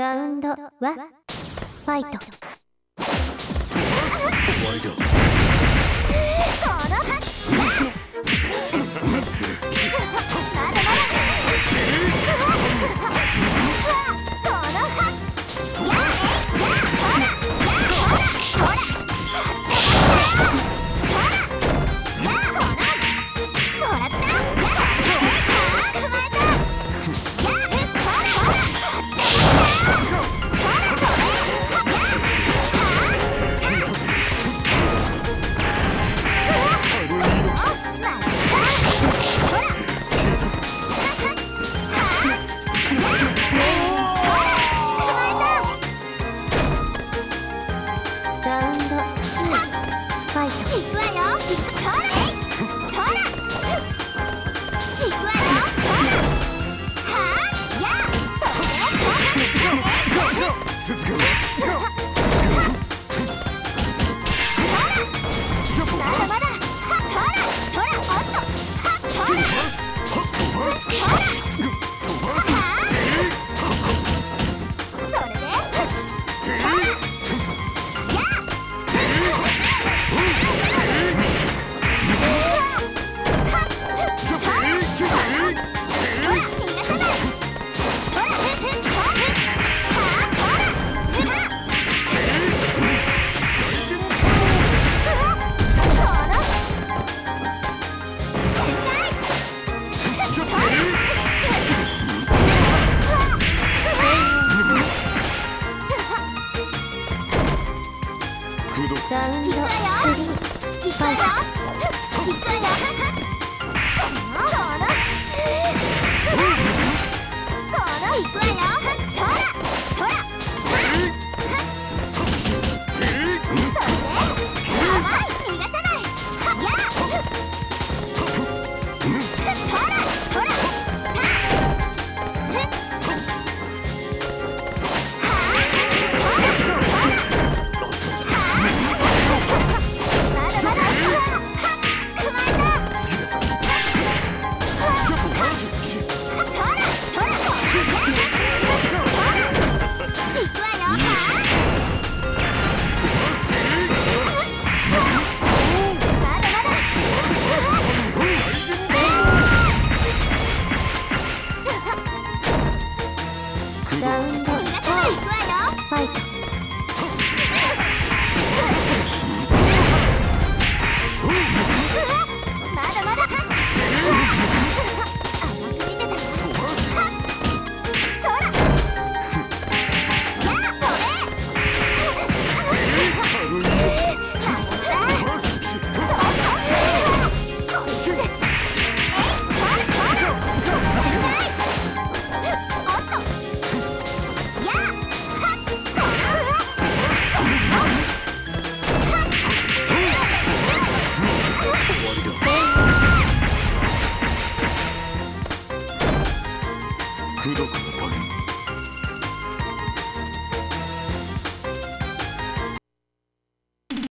ラウンドはファイト。拜。空洞感が